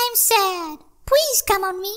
I'm sad. Please come on me.